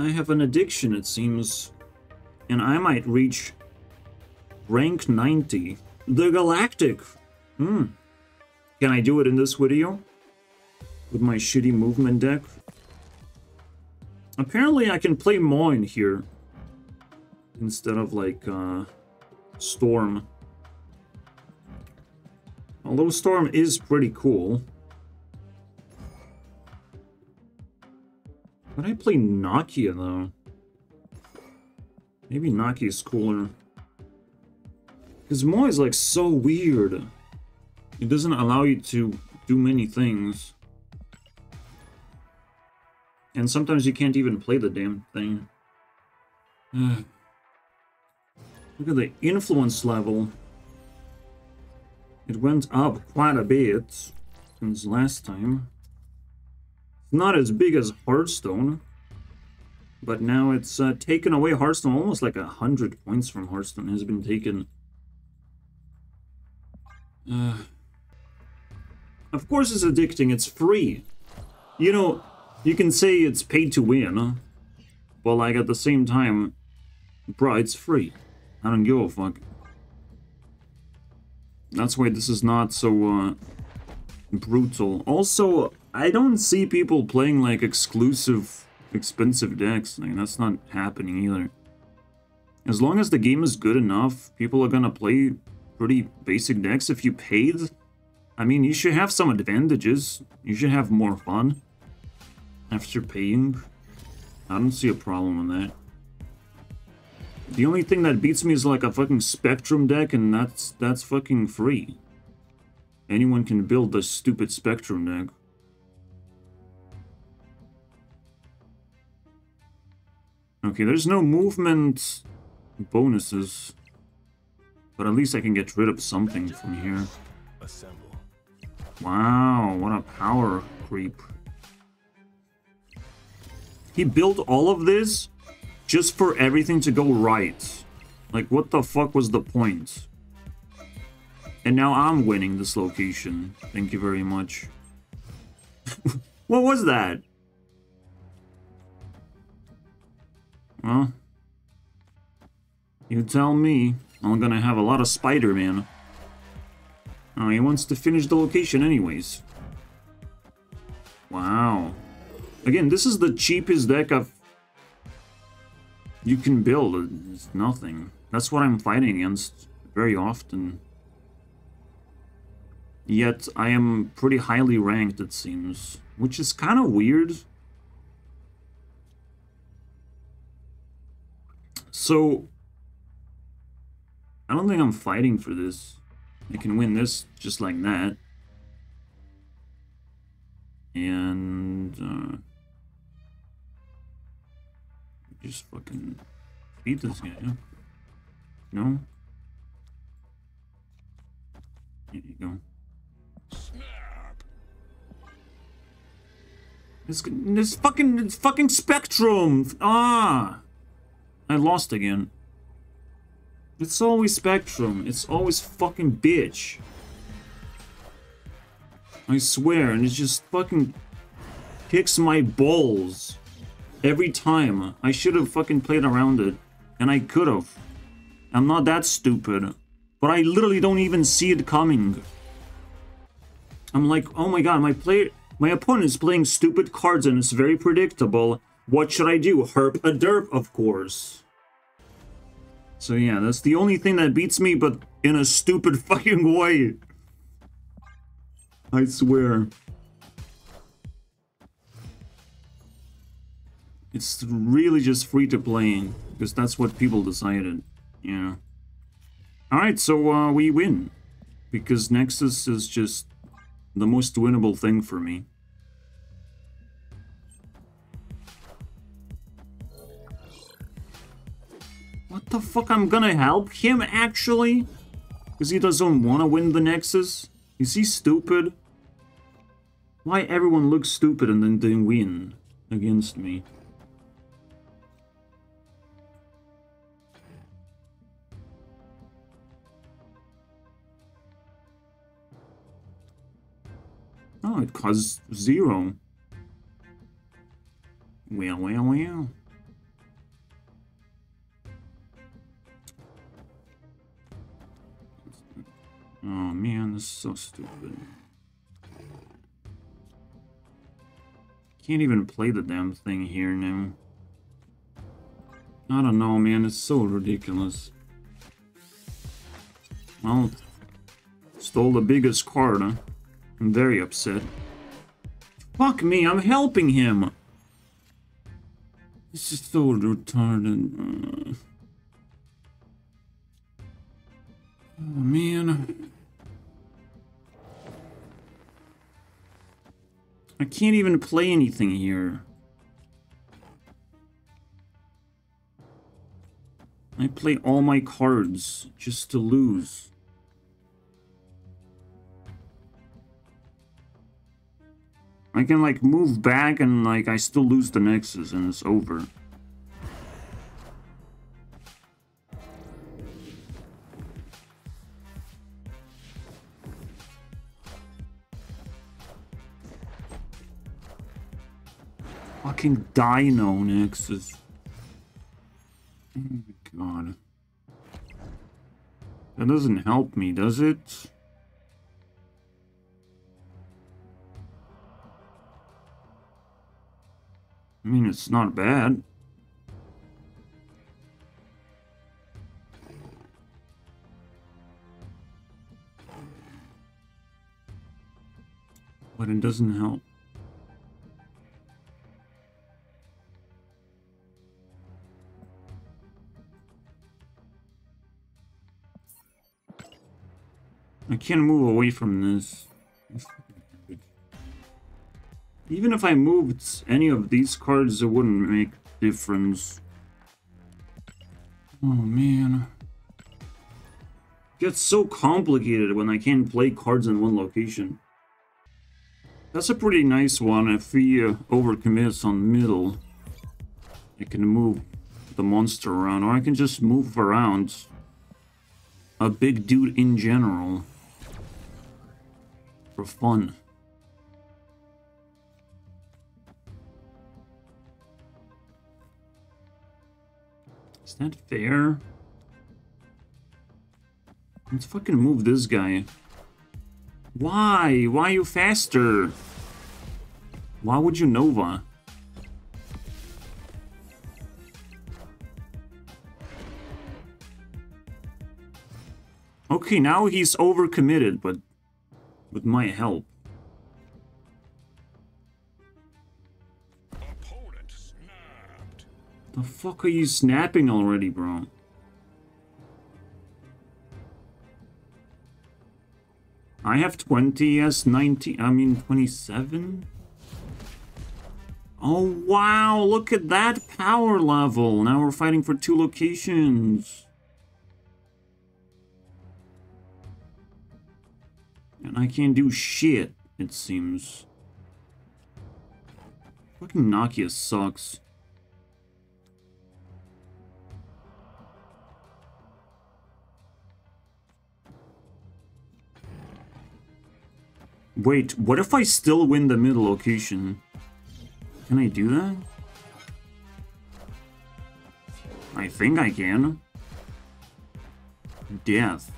I have an addiction, it seems. And I might reach rank 90. The Galactic. Hmm. Can I do it in this video? With my shitty movement deck? Apparently I can play Moin here. Instead of like, uh, Storm. Although Storm is pretty cool. Would I play Nakia, though? Maybe Nakia's cooler. Because Moy is, like, so weird. It doesn't allow you to do many things. And sometimes you can't even play the damn thing. Look at the influence level. It went up quite a bit since last time. Not as big as Hearthstone, but now it's uh, taken away Hearthstone. Almost like a hundred points from Hearthstone has been taken. Uh, of course it's addicting, it's free. You know, you can say it's paid to win, but like at the same time, bro, it's free. I don't give a fuck. That's why this is not so uh, brutal. Also, I don't see people playing like exclusive, expensive decks. Like that's not happening either. As long as the game is good enough, people are gonna play pretty basic decks. If you paid, I mean, you should have some advantages. You should have more fun after paying. I don't see a problem with that. The only thing that beats me is like a fucking Spectrum deck, and that's that's fucking free. Anyone can build the stupid Spectrum deck. Okay, there's no movement bonuses. But at least I can get rid of something from here. Assemble. Wow, what a power creep. He built all of this just for everything to go right. Like, what the fuck was the point? And now I'm winning this location. Thank you very much. what was that? Well, you tell me. I'm gonna have a lot of Spider-Man. Oh, he wants to finish the location anyways. Wow. Again, this is the cheapest deck I've... You can build. It's nothing. That's what I'm fighting against very often. Yet, I am pretty highly ranked, it seems. Which is kind of weird. So, I don't think I'm fighting for this. I can win this just like that. And, uh, just fucking beat this guy, yeah? No? Here you go. Snap. This, this fucking, this fucking Spectrum! Ah! I lost again. It's always Spectrum. It's always fucking bitch. I swear, and it just fucking kicks my balls every time. I should have fucking played around it, and I could have. I'm not that stupid, but I literally don't even see it coming. I'm like, oh my god, my player, my opponent is playing stupid cards and it's very predictable. What should I do? Herp a derp, of course. So yeah, that's the only thing that beats me, but in a stupid fucking way. I swear. It's really just free to playing, because that's what people decided. Yeah. Alright, so uh, we win. Because Nexus is just the most winnable thing for me. What the fuck? I'm gonna help him, actually? Because he doesn't want to win the Nexus? Is he stupid? Why everyone looks stupid and then they win against me? Oh, it costs zero. Well, well, well. Oh man, this is so stupid. Can't even play the damn thing here now. I don't know, man. It's so ridiculous. Well, stole the biggest card, huh? I'm very upset. Fuck me, I'm helping him! This is so retarded. Oh, man. I can't even play anything here. I play all my cards just to lose. I can like move back and like I still lose the Nexus and it's over. Fucking Dino Nexus. Oh my god. That doesn't help me, does it? I mean, it's not bad. But it doesn't help. I can't move away from this. Even if I moved any of these cards, it wouldn't make difference. Oh, man. It gets so complicated when I can't play cards in one location. That's a pretty nice one if he uh, overcommits on middle. I can move the monster around, or I can just move around a big dude in general for fun. Is that fair? Let's fucking move this guy. Why? Why are you faster? Why would you Nova? Okay, now he's overcommitted, but with my help. The fuck are you snapping already, bro? I have 20 as 19, I mean 27? Oh wow, look at that power level. Now we're fighting for two locations. And I can't do shit, it seems. Fucking Nakia sucks. Wait, what if I still win the middle location? Can I do that? I think I can. Death.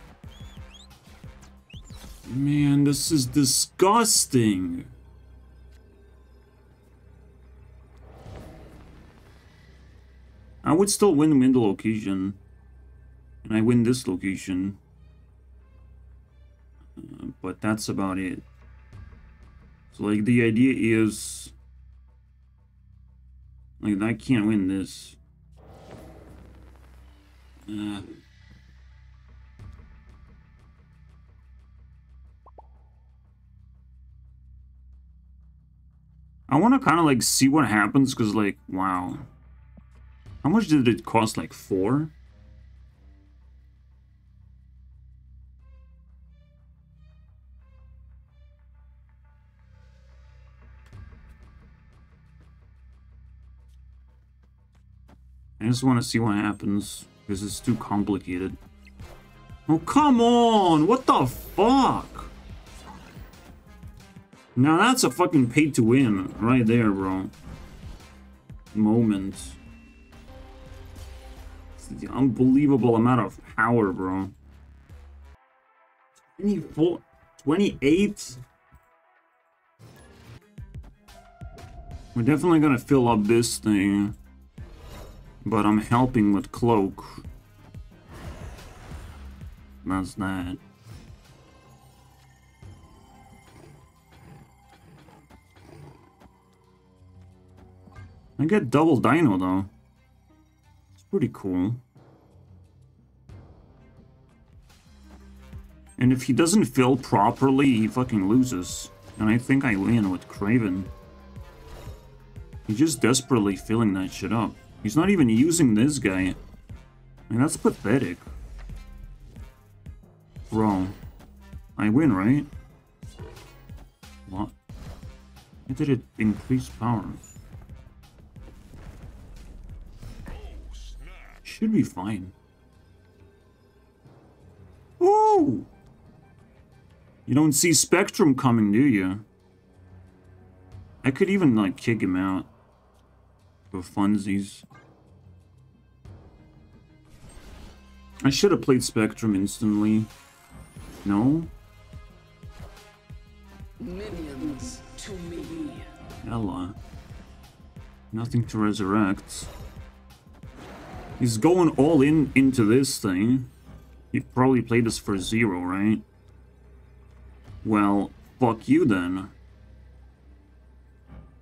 Man, this is disgusting. I would still win win the location. And I win this location. Uh, but that's about it. So like the idea is like I can't win this. Uh, I want to kind of like see what happens because like, wow. How much did it cost? Like four? I just want to see what happens because it's too complicated. Oh, come on! What the fuck? Now that's a fucking pay to win right there, bro. Moment. It's the unbelievable amount of power, bro. 24. 28? We're definitely gonna fill up this thing. But I'm helping with Cloak. That's that. I get double dino though. It's pretty cool. And if he doesn't fill properly, he fucking loses. And I think I win with Kraven. He's just desperately filling that shit up. He's not even using this guy. I mean, that's pathetic. Bro. I win, right? What? Why did it increase power? Should be fine. Ooh! You don't see Spectrum coming, do you? I could even, like, kick him out. For funsies. I should have played Spectrum instantly. No? Minions to me. Ella. Nothing to resurrect. He's going all in into this thing. He probably played this for zero, right? Well, fuck you then.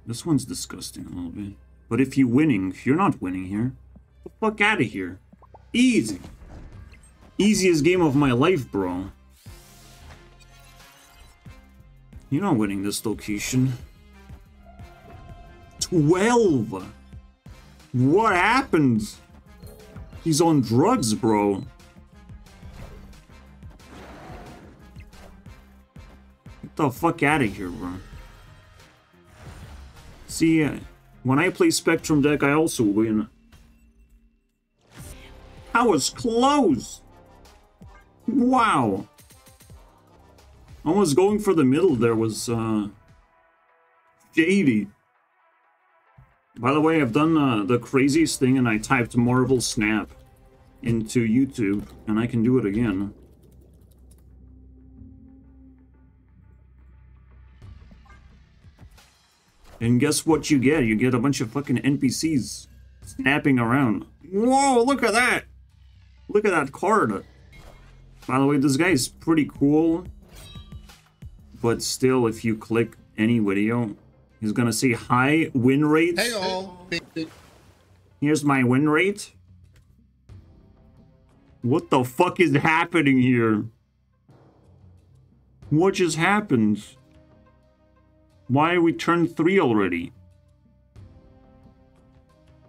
This one's disgusting a little bit. But if you're winning, you're not winning here. The fuck out of here. Easy. Easiest game of my life, bro. You're not winning this location. 12! What happened? He's on drugs, bro. Get the fuck out of here, bro. See, uh, when I play Spectrum deck, I also win. I was close! Wow! I was going for the middle there was, uh... Shady. By the way, I've done uh, the craziest thing and I typed Marvel Snap into YouTube, and I can do it again. And guess what you get? You get a bunch of fucking NPCs snapping around. Whoa, look at that! Look at that card! By the way, this guy is pretty cool. But still, if you click any video, he's gonna see high win rate. Hey all. Here's my win rate. What the fuck is happening here? What just happened? Why are we turned 3 already?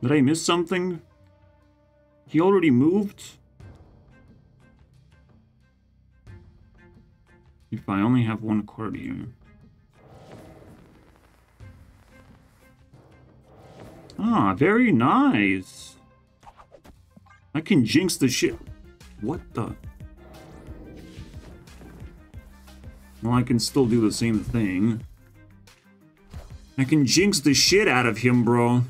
Did I miss something? He already moved? If I only have one card here. Ah, very nice. I can jinx the shit. What the? Well, I can still do the same thing. I can jinx the shit out of him, bro.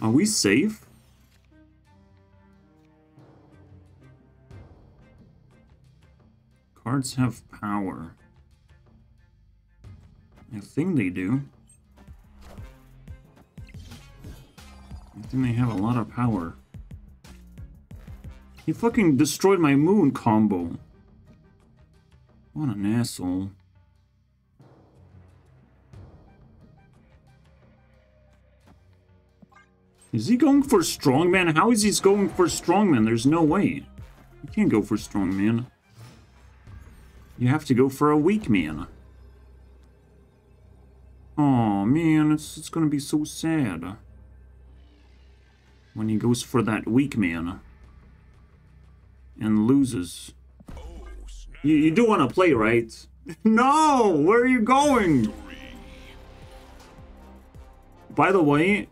Are we safe? Cards have power. I think they do. I think they have a lot of power. He fucking destroyed my moon combo. What an asshole. Is he going for strongman? How is he going for strongman? There's no way. You can't go for strongman. You have to go for a weak man. Oh man, it's, it's gonna be so sad. When he goes for that weak man. And loses. You, you do want to play, right? no! Where are you going? By the way,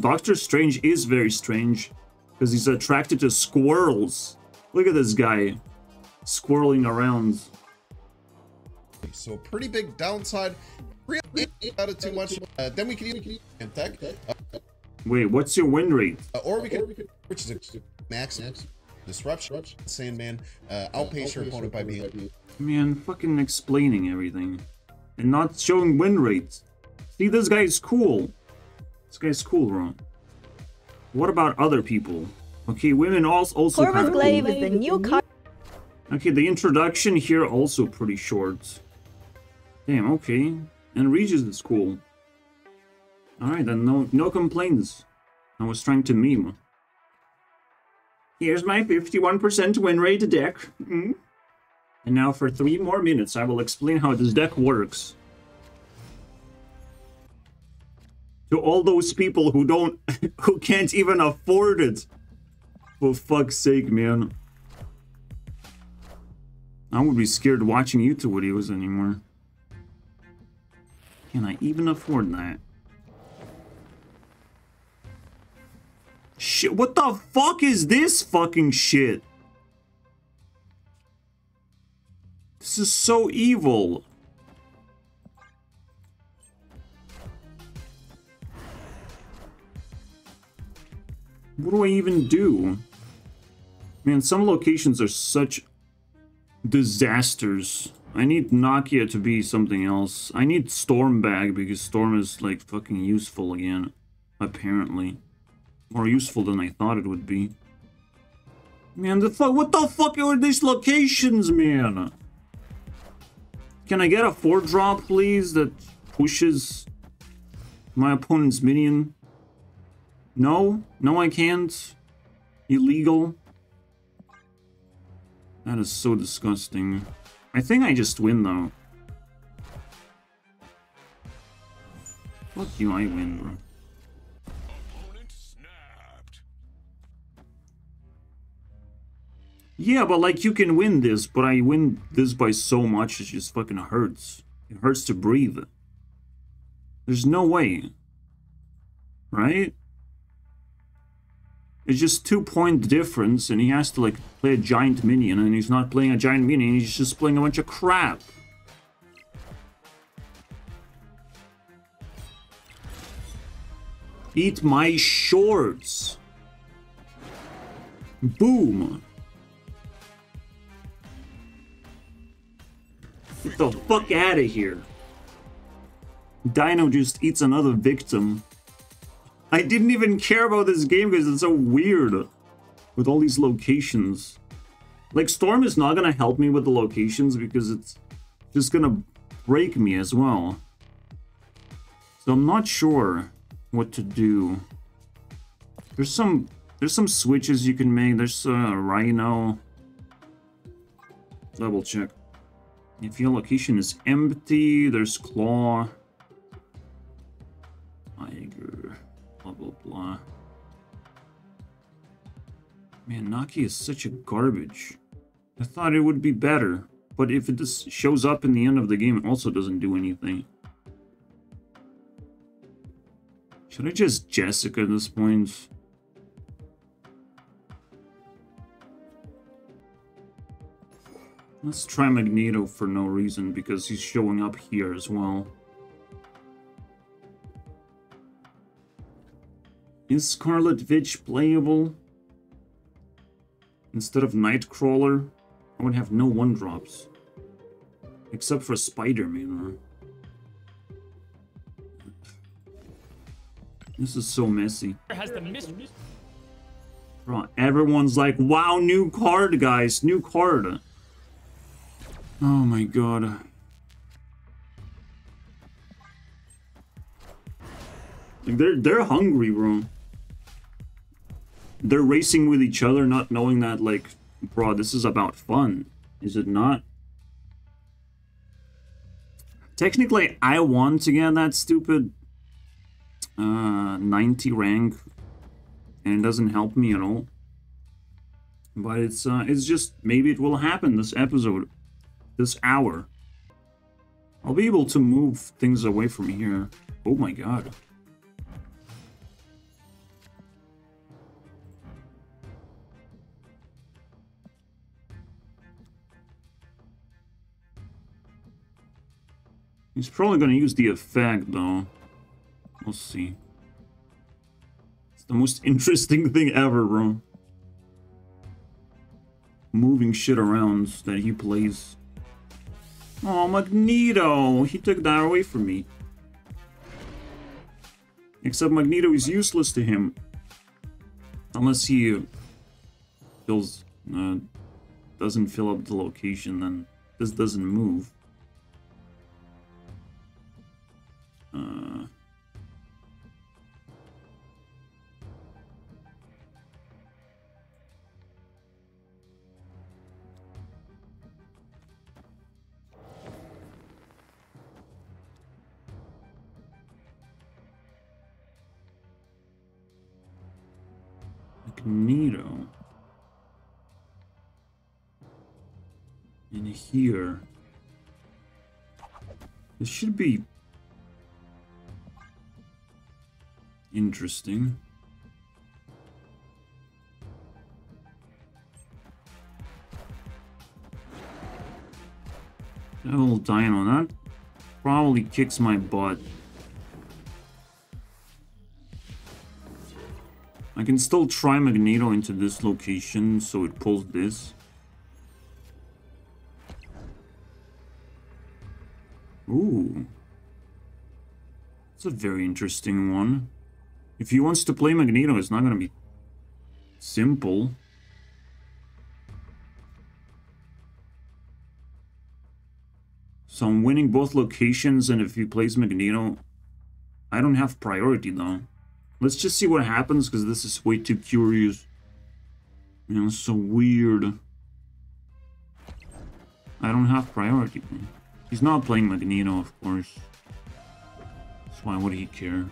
Doctor Strange is very strange. Because he's attracted to squirrels. Look at this guy. Squirreling around. So pretty big downside. Really too much. Uh, then we can even tech. Uh, Wait, what's your win rate? or we could, which is a max. disruption. Sandman uh, outpace your opponent by being Man, fucking explaining everything. And not showing win rates. See, this guy's cool. This guy's cool, Ron. What about other people? Okay, women also also Corvus kinda Glaive cool. is the new card. Okay, the introduction here also pretty short. Damn, okay. And Regis is cool. Alright, then no no complaints. I was trying to meme. Here's my 51% win rate deck. Mm. And now for three more minutes, I will explain how this deck works. To all those people who don't, who can't even afford it. For fuck's sake, man. I would be scared watching YouTube videos anymore. Can I even afford that? Shit, what the fuck is this fucking shit? This is so evil. What do I even do? Man, some locations are such disasters. I need Nakia to be something else. I need Storm back because Storm is like fucking useful again. Apparently. More useful than I thought it would be. Man, the fuck, what the fuck are these locations, man? Can I get a 4 drop, please, that pushes my opponent's minion? No? No, I can't? Illegal? That is so disgusting. I think I just win, though. Fuck you, I win, bro. Yeah, but like you can win this, but I win this by so much it just fucking hurts. It hurts to breathe. There's no way. Right? It's just two point difference and he has to like play a giant minion and he's not playing a giant minion, he's just playing a bunch of crap. Eat my shorts. Boom. The fuck out of here. Dino just eats another victim. I didn't even care about this game because it's so weird. With all these locations. Like, Storm is not gonna help me with the locations because it's just gonna break me as well. So I'm not sure what to do. There's some there's some switches you can make. There's a Rhino. Double check. If your location is empty, there's Klaw. Tiger. Blah blah blah. Man, Naki is such a garbage. I thought it would be better, but if it just shows up in the end of the game, it also doesn't do anything. Should I just Jessica at this point? Let's try Magneto for no reason, because he's showing up here as well. Is Scarlet Witch playable? Instead of Nightcrawler, I would have no one-drops. Except for Spider-Man. This is so messy. has the mis- Bro, everyone's like, wow, new card, guys, new card. Oh my god. Like they're they're hungry, bro. They're racing with each other, not knowing that, like, bro, this is about fun. Is it not? Technically, I want to get that stupid uh, 90 rank, and it doesn't help me at all. But it's uh, it's just maybe it will happen this episode, this hour. I'll be able to move things away from here. Oh my god. He's probably gonna use the effect though. We'll see. It's the most interesting thing ever, bro. moving shit around that he plays. Oh, Magneto! He took that away from me. Except Magneto is useless to him. Unless he fills, uh, doesn't fill up the location, then this doesn't move. Uh, here. This should be interesting. Devil Dino, that probably kicks my butt. I can still try Magneto into this location, so it pulls this. Ooh. It's a very interesting one. If he wants to play Magneto, it's not going to be simple. So I'm winning both locations, and if he plays Magneto, I don't have priority, though. Let's just see what happens, because this is way too curious. You know, so weird. I don't have priority. He's not playing Magneto, of course. Why would he care?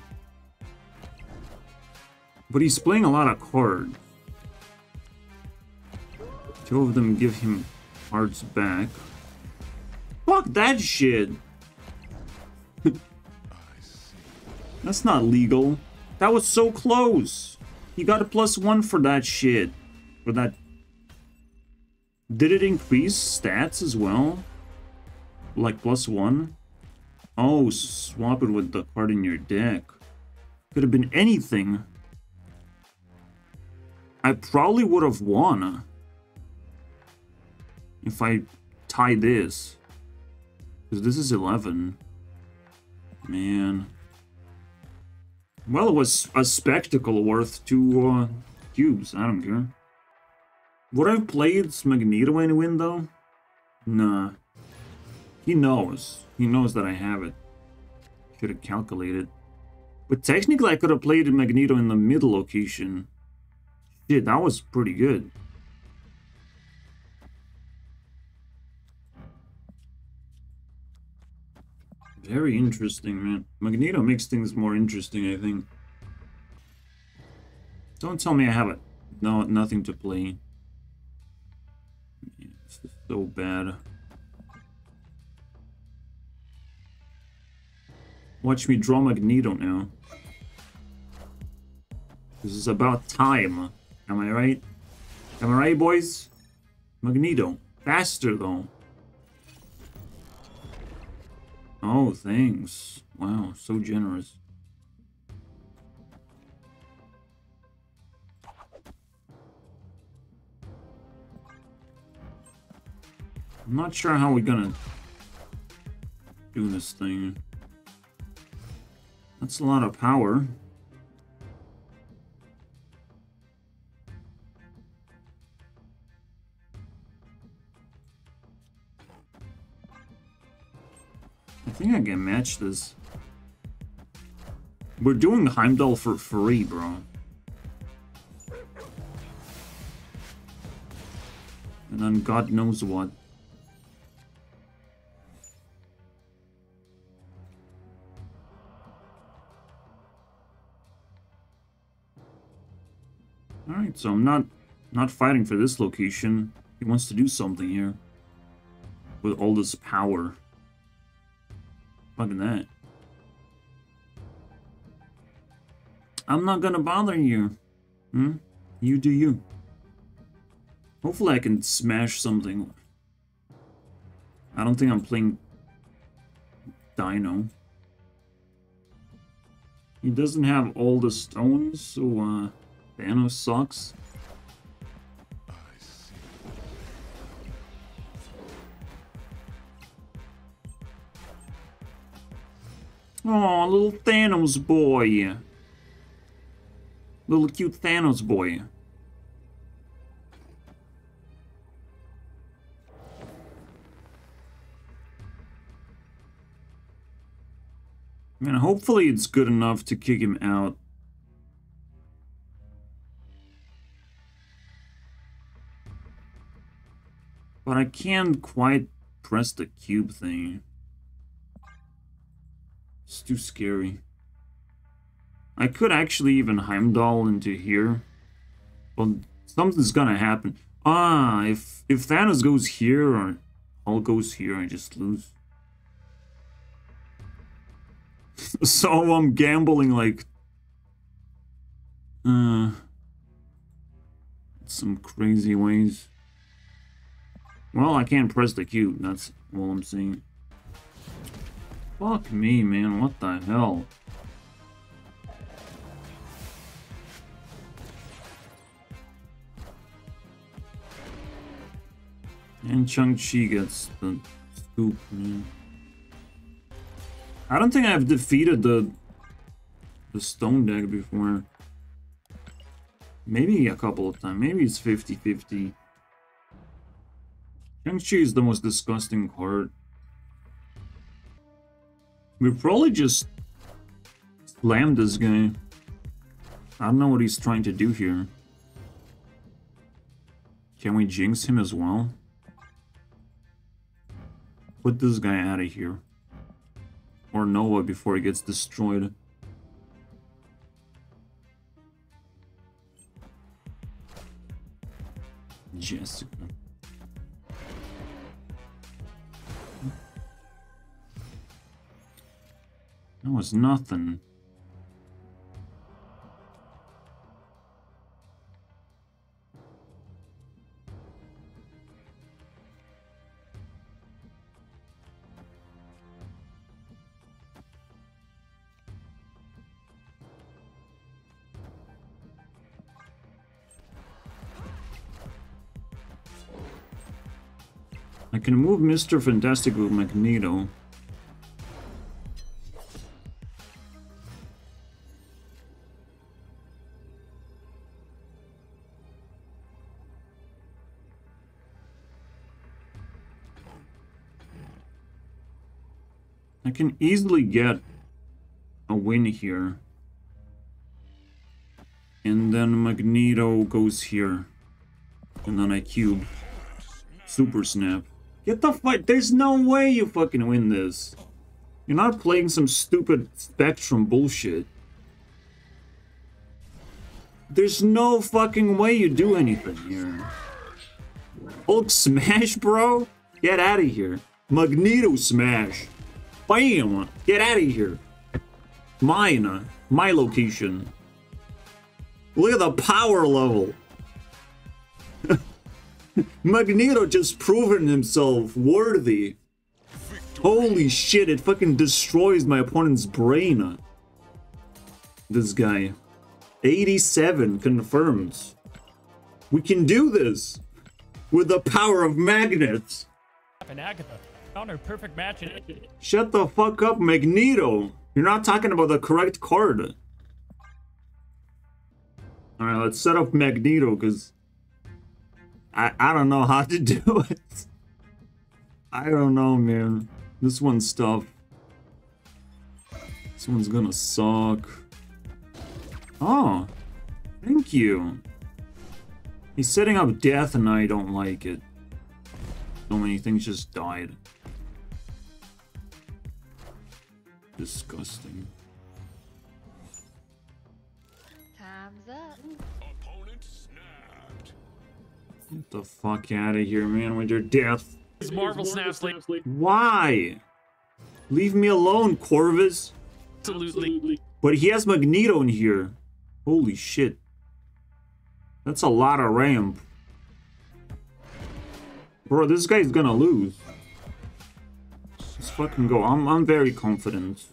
But he's playing a lot of cards. Two of them give him cards back. Fuck that shit! That's not legal. That was so close. He got a plus one for that shit. For that. Did it increase stats as well? Like plus one? Oh, swap it with the card in your deck. Could have been anything. I probably would have won. If I tie this. Because this is 11. Man. Well, it was a spectacle worth two uh, cubes. I don't care. Would I have played Magneto and win, though? Nah. He knows. He knows that I have it. Should have calculated. But technically, I could have played Magneto in the middle location. Shit, that was pretty good. Very interesting, man. Magneto makes things more interesting, I think. Don't tell me I have it. No, nothing to play. Is so bad. Watch me draw Magneto now. This is about time. Am I right? Am I right, boys? Magneto. Faster, though. Oh, thanks. Wow, so generous. I'm not sure how we're gonna do this thing. That's a lot of power. I think I can match this. We're doing Heimdall for free, bro. And then God knows what. So I'm not not fighting for this location. He wants to do something here. With all this power. Fucking that. I'm not gonna bother you. Hmm? You do you. Hopefully I can smash something. I don't think I'm playing Dino. He doesn't have all the stones, so uh, Thanos sucks. Oh, little Thanos boy. Little cute Thanos boy. And hopefully it's good enough to kick him out. But I can't quite press the cube thing. It's too scary. I could actually even Heimdall into here. But something's gonna happen. Ah, if if Thanos goes here or Hulk goes here, I just lose. so I'm gambling like uh some crazy ways. Well, I can't press the cube, that's all I'm seeing. Fuck me, man, what the hell? And Shang-Chi gets the scoop, man. I don't think I've defeated the the stone deck before. Maybe a couple of times. Maybe it's 50-50. Shang-Chi is the most disgusting card. We probably just slammed this guy. I don't know what he's trying to do here. Can we jinx him as well? Put this guy out of here. Or Noah before he gets destroyed. Jessica. That was nothing. I can move Mr. Fantastic with Magneto. Can easily get a win here. And then Magneto goes here. And then I cube. Super snap. Get the fight. there's no way you fucking win this. You're not playing some stupid Spectrum bullshit. There's no fucking way you do anything here. Hulk smash, bro? Get out of here. Magneto smash. Bam! Get out of here. Mine. My location. Look at the power level. Magneto just proven himself worthy. Holy shit, it fucking destroys my opponent's brain. This guy. 87 confirms. We can do this! With the power of magnets! Agatha found her perfect match Shut the fuck up, Magneto! You're not talking about the correct card. Alright, let's set up Magneto, because... I, I don't know how to do it. I don't know, man. This one's tough. This one's gonna suck. Oh, thank you. He's setting up death and I don't like it. So many things just died. Disgusting. Time's up. Opponent snapped. Get the fuck out of here, man, with your death. his Marvel Snaps like Why? Leave me alone, Corvus. absolutely. But he has Magneto in here. Holy shit. That's a lot of ramp. Bro, this guy's gonna lose. Let's fucking go. I'm, I'm very confident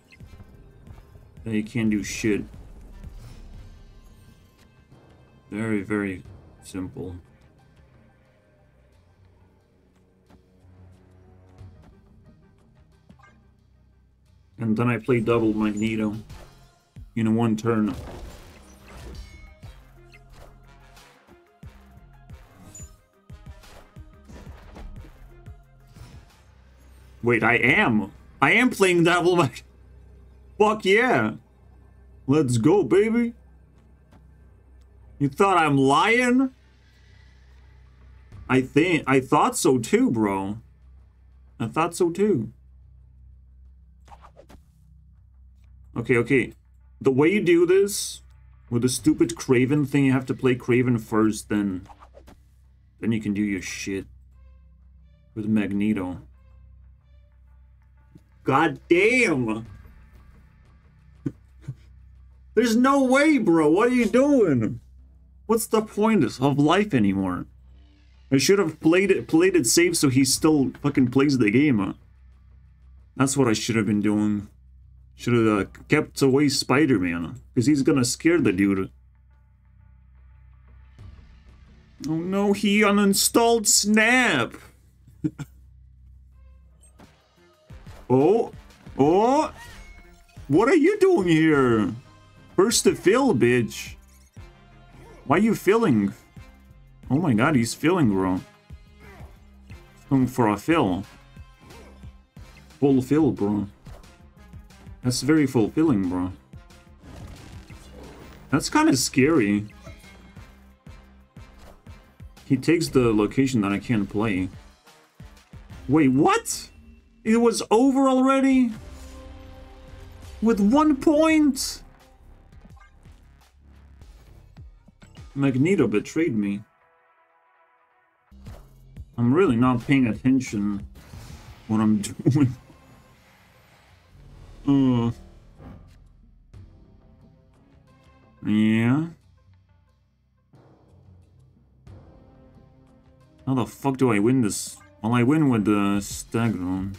that he can't do shit. Very, very simple. And then I play double Magneto in one turn. Wait, I am. I am playing double Mag... Fuck yeah. Let's go, baby. You thought I'm lying? I think I thought so too, bro. I thought so too. Okay, okay. The way you do this with the stupid Kraven thing, you have to play Kraven first, then then you can do your shit with Magneto. God damn! There's no way, bro. What are you doing? What's the point of life anymore? I should have played it played it safe so he still fucking plays the game. That's what I should have been doing. Should have uh, kept away Spider-Man. Because he's gonna scare the dude. Oh no, he uninstalled Snap! oh! Oh! What are you doing here? First to fill, bitch. Why are you filling? Oh my god, he's filling, bro. Going for a fill. Full fill, bro. That's very fulfilling, bro. That's kind of scary. He takes the location that I can't play. Wait, what? It was over already? With one point? Magneto betrayed me. I'm really not paying attention what I'm doing. Uh. Yeah. How the fuck do I win this? Well, I win with the Stegron.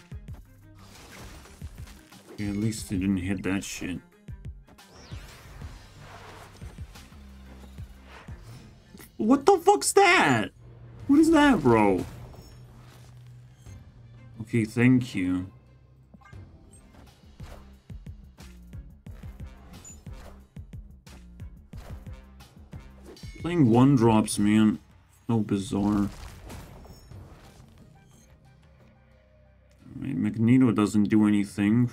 At least it didn't hit that shit. What the fuck's that? What is that, bro? Okay, thank you. Playing one drops, man. So bizarre. Right, Magneto doesn't do anything.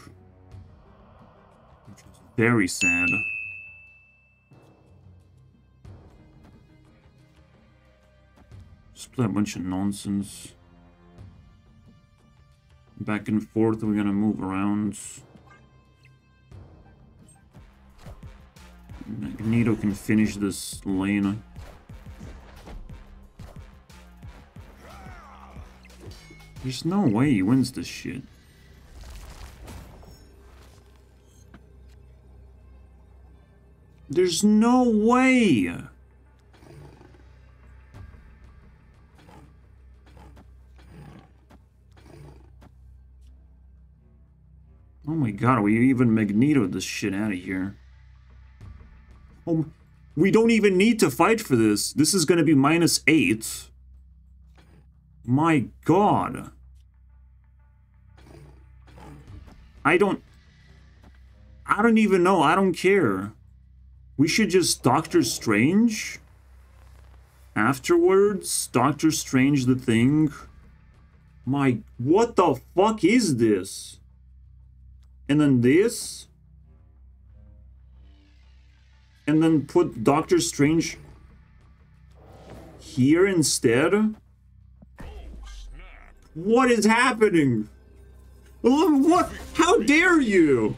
Very sad. Just play a bunch of nonsense. Back and forth, we're gonna move around. Magneto can finish this lane. There's no way he wins this shit. There's no way! Oh my god, we even Magneto this shit out of here. Oh, we don't even need to fight for this. This is gonna be minus 8. My god. I don't... I don't even know. I don't care. We should just Doctor Strange? Afterwards? Doctor Strange the thing? My... What the fuck is this? And then this? And then put Doctor Strange here instead? What is happening? What? How dare you?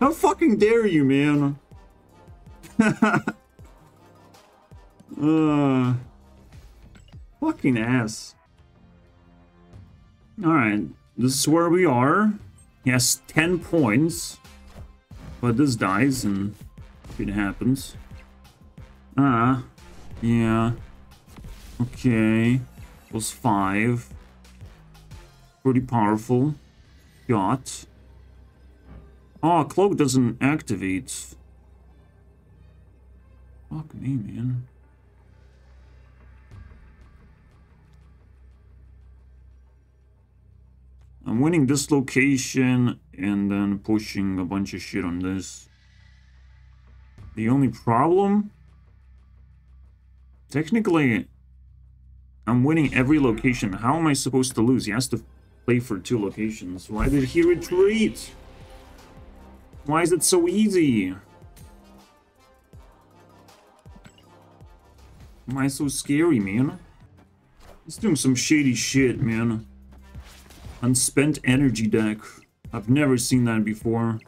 How fucking dare you, man? uh, fucking ass. Alright, this is where we are. He has 10 points. But this dies and it happens. Ah, yeah. Okay. Was 5. Pretty powerful. Got. Oh, cloak doesn't activate. Fuck me, man. I'm winning this location and then pushing a bunch of shit on this. The only problem? Technically, I'm winning every location. How am I supposed to lose? He has to play for two locations. Why did he retreat? Why is it so easy? Why so scary, man? He's doing some shady shit, man. Unspent energy deck. I've never seen that before.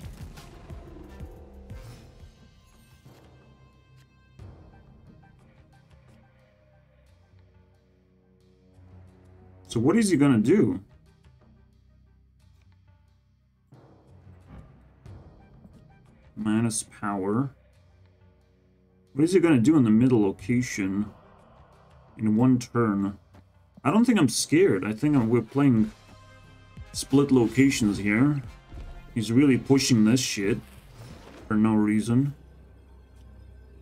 So what is he gonna do? Minus power. What is he gonna do in the middle location? In one turn. I don't think I'm scared. I think I'm, we're playing split locations here. He's really pushing this shit for no reason.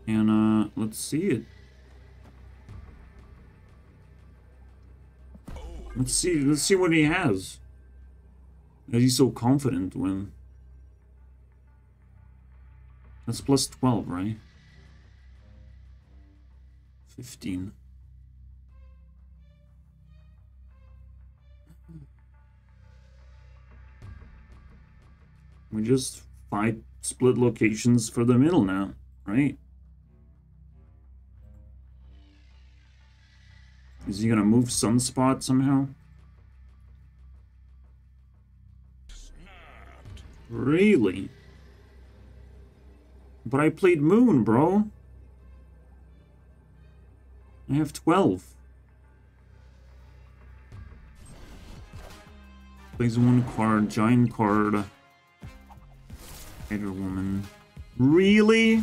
And uh, let's see it. Let's see. Let's see what he has. Is he so confident when? That's plus twelve, right? Fifteen. We just fight split locations for the middle now, right? Is he gonna move Sunspot somehow? Snapped. Really? But I played Moon, bro. I have 12. Plays one card, giant card. Spider Woman. Really?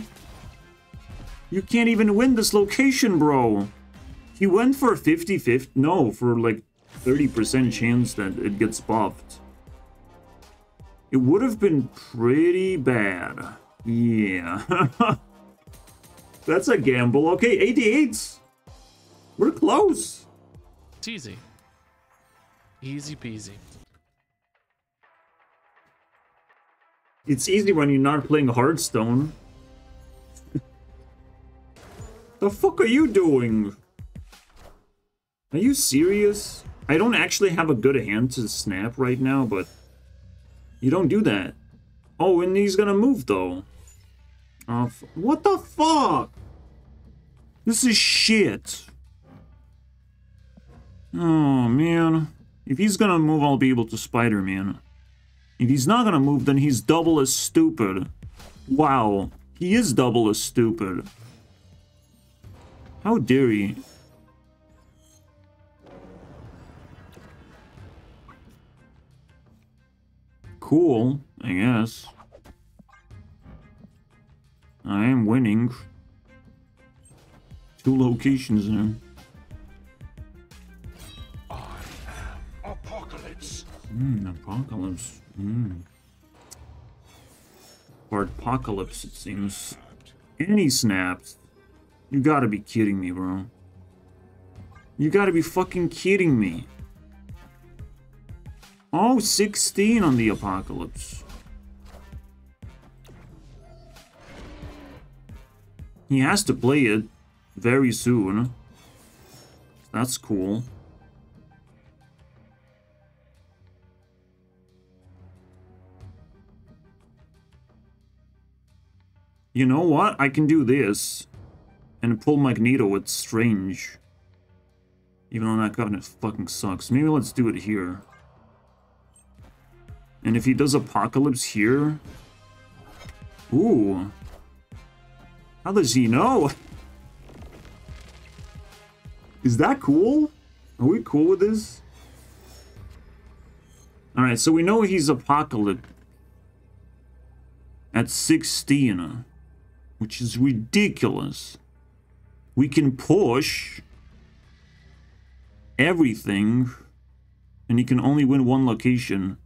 You can't even win this location, bro. He went for 50-50. No, for like 30% chance that it gets buffed. It would have been pretty bad. Yeah. That's a gamble. Okay, 88. We're close. It's easy. Easy peasy. It's easy when you're not playing Hearthstone. the fuck are you doing? Are you serious? I don't actually have a good hand to snap right now, but you don't do that. Oh, and he's gonna move though. Oh, what the fuck? This is shit. Oh man. If he's gonna move, I'll be able to Spider-Man. If he's not gonna move, then he's double as stupid. Wow, he is double as stupid. How dare he? Cool, I guess. I am winning. Two locations now. Hmm, apocalypse. Hmm. Or apocalypse, it seems. And he snaps. You gotta be kidding me, bro. You gotta be fucking kidding me. Oh, 16 on the apocalypse. He has to play it very soon. That's cool. You know what? I can do this. And pull Magneto with Strange. Even though that cabinet fucking sucks. Maybe let's do it here. And if he does Apocalypse here... Ooh. How does he know? Is that cool? Are we cool with this? Alright, so we know he's Apocalypse. At 16 which is ridiculous. We can push everything, and he can only win one location.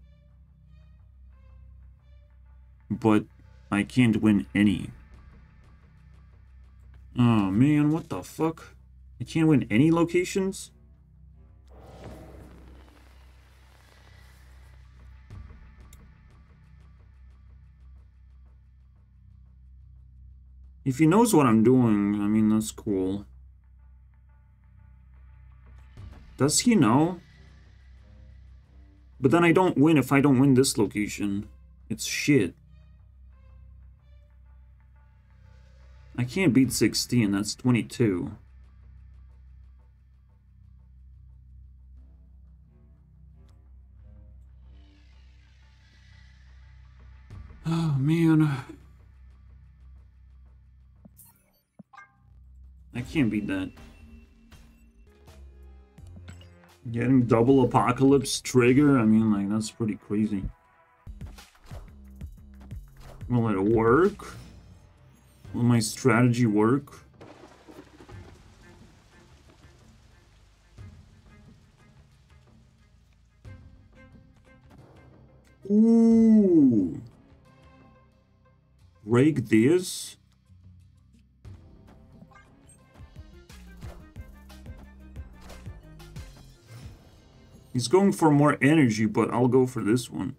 But I can't win any. Oh man, what the fuck? I can't win any locations? If he knows what I'm doing, I mean, that's cool. Does he know? But then I don't win if I don't win this location. It's shit. I can't beat 16, that's 22. Can't beat that. Getting double apocalypse trigger, I mean, like, that's pretty crazy. Will it work? Will my strategy work? Ooh. Break this? He's going for more energy, but I'll go for this one.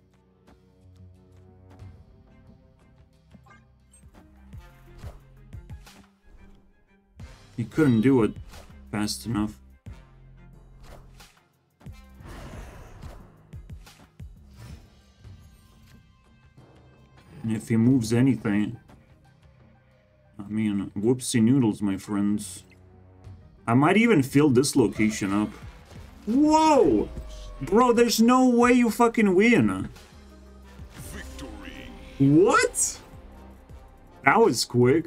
He couldn't do it fast enough. And if he moves anything... I mean, whoopsie noodles, my friends. I might even fill this location up. Whoa! Bro, there's no way you fucking win. Victory. What? That was quick.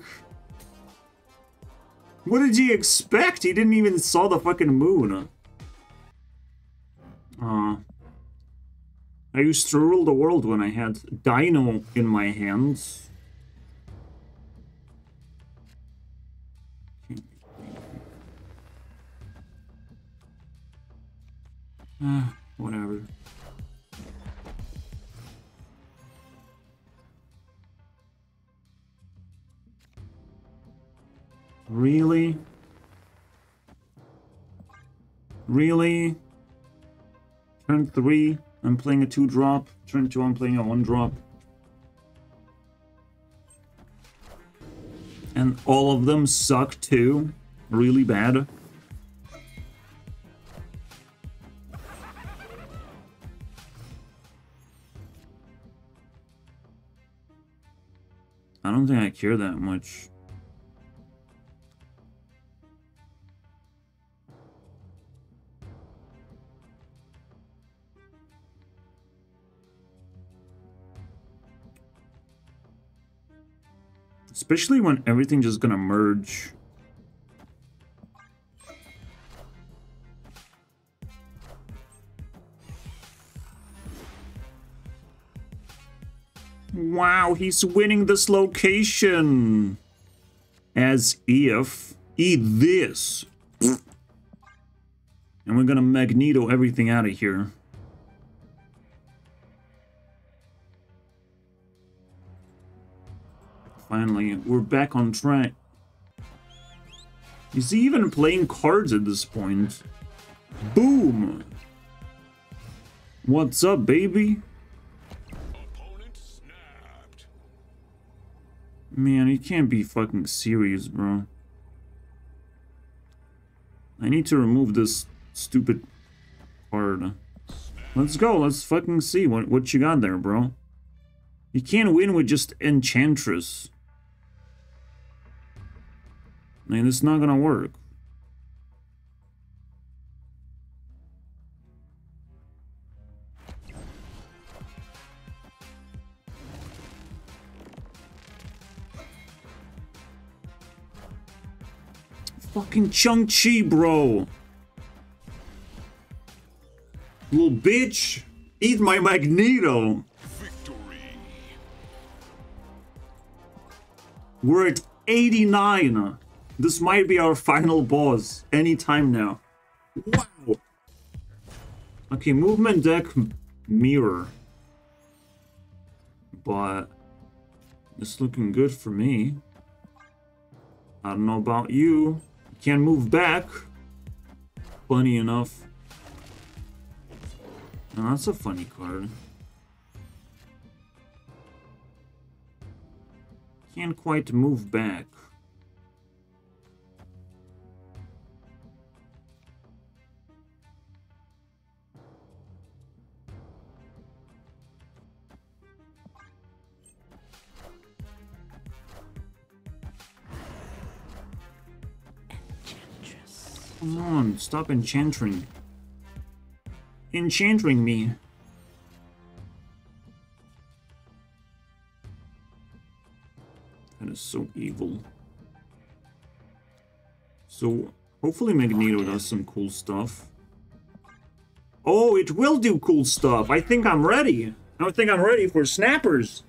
What did he expect? He didn't even saw the fucking moon. Uh, I used to rule the world when I had Dino in my hands. Uh, Really? Turn 3, I'm playing a 2 drop. Turn 2, I'm playing a 1 drop. And all of them suck too. Really bad. I don't think I care that much. Especially when everything just gonna merge. Wow, he's winning this location. As if. Eat this. And we're gonna Magneto everything out of here. Finally, we're back on track. Is he even playing cards at this point? Boom! What's up, baby? Man, you can't be fucking serious, bro. I need to remove this stupid card. Let's go, let's fucking see what, what you got there, bro. You can't win with just Enchantress. I mean, it's not gonna work. Fucking Shang-Chi, bro. Little bitch. Eat my Magneto. Victory. We're at 89. This might be our final boss anytime now. Wow. Okay, movement deck mirror. But it's looking good for me. I don't know about you. Can't move back. Funny enough. That's a funny card. Can't quite move back. Come on, stop enchanting. Enchanting me. That is so evil. So, hopefully Magneto does some cool stuff. Oh, it will do cool stuff. I think I'm ready. I think I'm ready for snappers.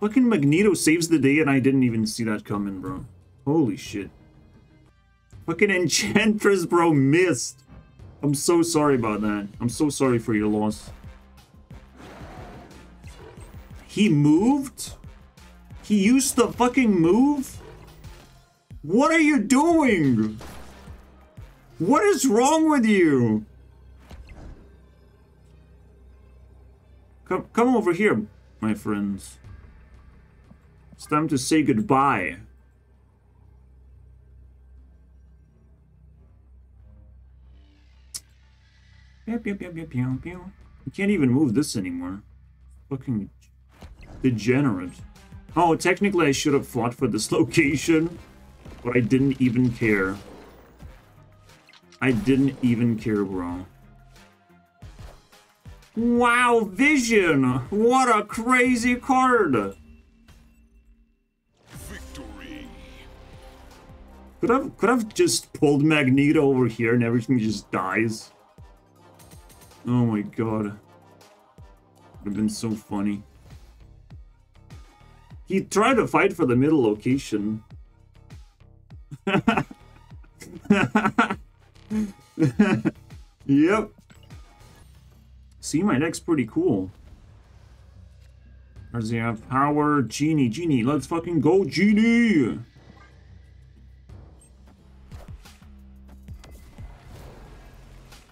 Fucking Magneto saves the day and I didn't even see that coming, bro. Holy shit. Fucking Enchantress, bro, missed. I'm so sorry about that. I'm so sorry for your loss. He moved? He used the fucking move? What are you doing? What is wrong with you? Come, come over here, my friends. It's time to say goodbye. Pew, pew, pew, pew, pew, pew. You can't even move this anymore. Fucking degenerate. Oh, technically I should have fought for this location, but I didn't even care. I didn't even care, bro. Wow, Vision! What a crazy card! Victory. Could have could have just pulled Magneto over here and everything just dies. Oh my god. Would have been so funny. He tried to fight for the middle location. yep. See, my deck's pretty cool. Does he have power? Genie, Genie, let's fucking go, Genie!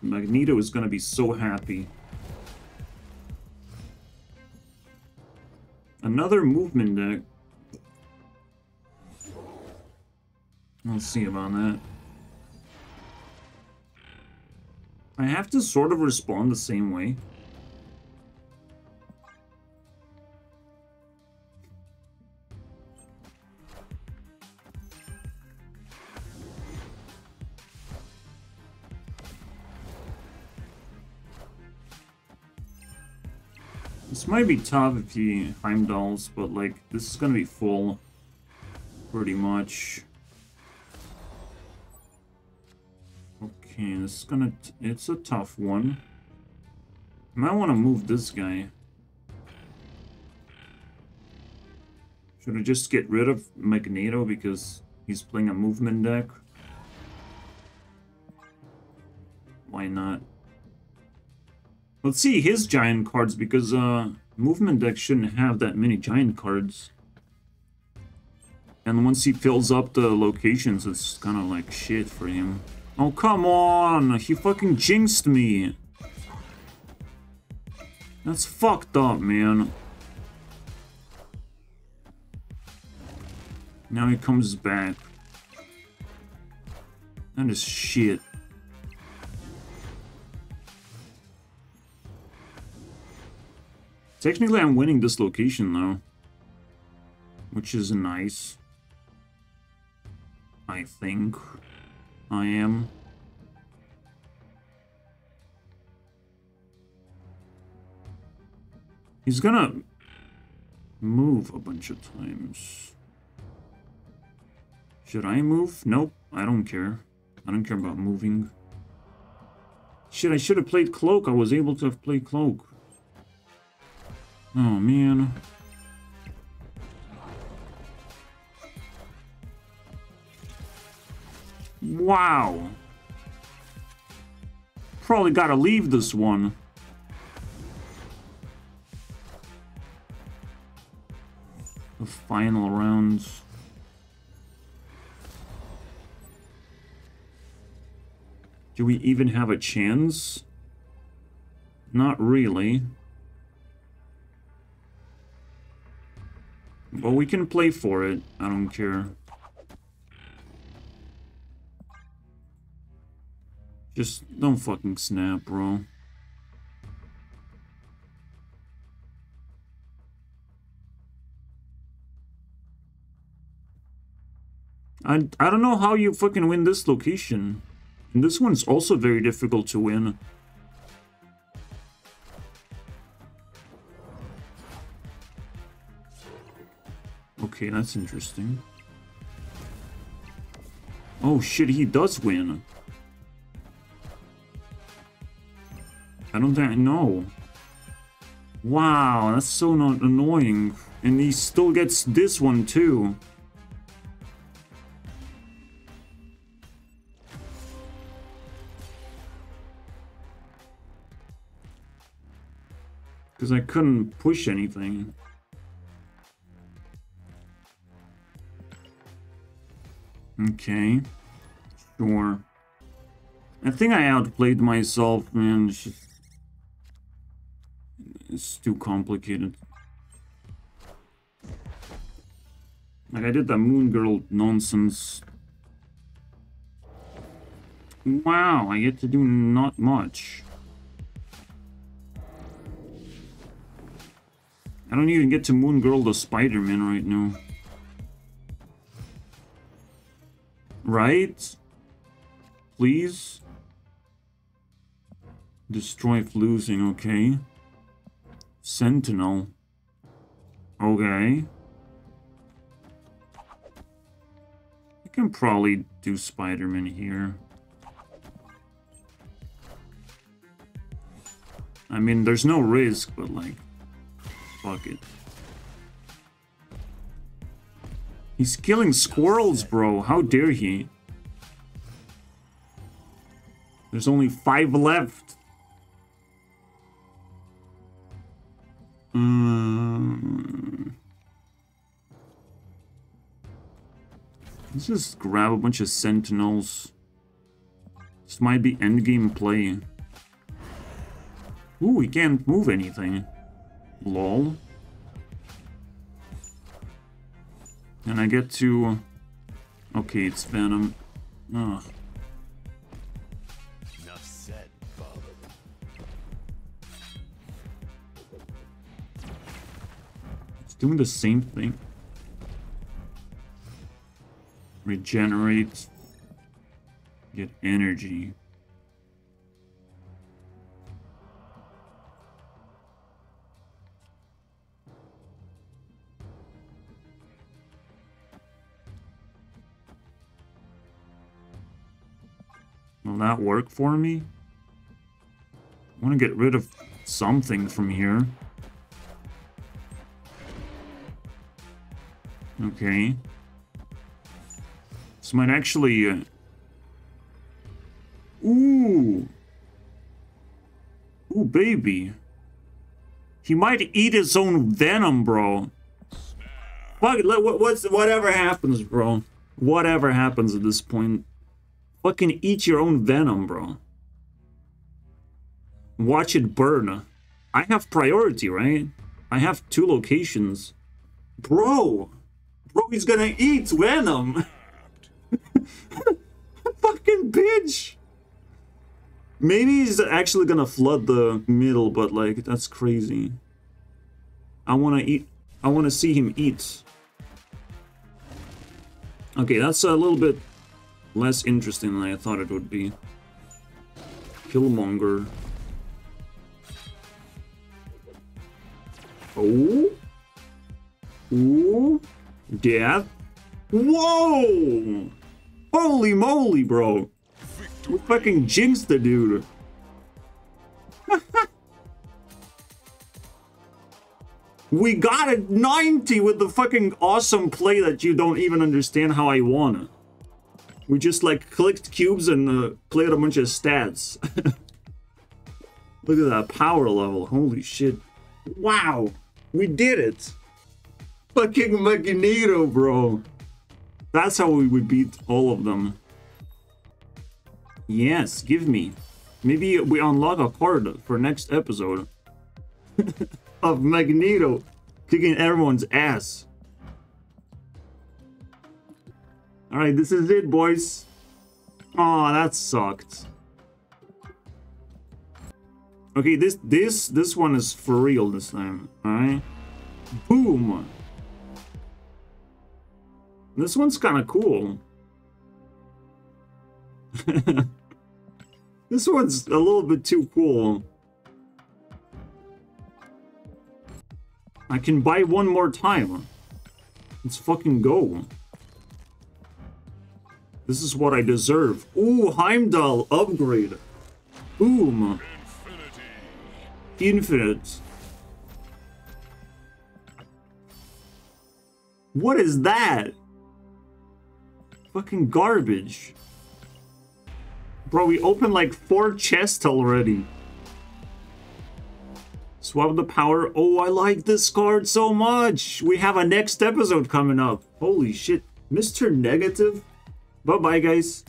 Magneto is gonna be so happy. Another movement deck. Let's see about that. I have to sort of respond the same way. Might be tough if he Heimdalls, but like, this is gonna be full. Pretty much. Okay, this is gonna... It's a tough one. Might want to move this guy. Should I just get rid of Magneto because he's playing a movement deck? Why not? Let's see his giant cards because uh, movement deck shouldn't have that many giant cards. And once he fills up the locations, it's kind of like shit for him. Oh, come on! He fucking jinxed me! That's fucked up, man. Now he comes back. That is shit. Technically, I'm winning this location, though. Which is nice. I think. I am. He's gonna move a bunch of times. Should I move? Nope, I don't care. I don't care about moving. Shit, I should have played Cloak. I was able to have played Cloak. Oh, man. Wow. Probably gotta leave this one. The final rounds. Do we even have a chance? Not really. But we can play for it. I don't care. Just don't fucking snap, bro. I, I don't know how you fucking win this location. And this one's also very difficult to win. Okay, that's interesting. Oh shit, he does win. I don't think I know. Wow, that's so not annoying. And he still gets this one too. Because I couldn't push anything. Okay. Sure. I think I outplayed myself, man. It's, just... it's too complicated. Like, I did that Moon Girl nonsense. Wow, I get to do not much. I don't even get to Moon Girl the Spider-Man right now. Right? Please? Destroy if losing, okay. Sentinel. Okay. I can probably do Spider-Man here. I mean, there's no risk, but like, fuck it. He's killing squirrels, bro. How dare he? There's only five left. Um, let's just grab a bunch of sentinels. This might be endgame play. Ooh, he can't move anything. Lol. And I get to... Okay, it's Venom. Ah. Ugh. Said, Bub. It's doing the same thing. Regenerate. Get energy. That work for me? I want to get rid of something from here. Okay. This might actually... Uh... Ooh! Ooh, baby. He might eat his own venom, bro. Fuck what's, whatever happens, bro. Whatever happens at this point. Fucking eat your own venom, bro. Watch it burn. I have priority, right? I have two locations. Bro! Bro, he's gonna eat venom! Fucking bitch! Maybe he's actually gonna flood the middle, but like, that's crazy. I wanna eat. I wanna see him eat. Okay, that's a little bit less interesting than I thought it would be. Killmonger. Oh. Ooh. Death. Whoa! Holy moly, bro. We fucking jinxed the dude. we got a 90 with the fucking awesome play that you don't even understand how I won. We just like clicked cubes and uh, played a bunch of stats. Look at that power level. Holy shit. Wow. We did it. Fucking Magneto, bro. That's how we would beat all of them. Yes, give me. Maybe we unlock a card for next episode. of Magneto kicking everyone's ass. Alright, this is it, boys. Oh, that sucked. Okay, this this this one is for real this time. Alright. Boom. This one's kind of cool. this one's a little bit too cool. I can buy one more time. Let's fucking go. This is what I deserve. Ooh, Heimdall upgrade. Boom. Infinite. What is that? Fucking garbage. Bro, we opened like four chests already. Swap the power. Oh, I like this card so much. We have a next episode coming up. Holy shit. Mr. Negative. Bye-bye, guys.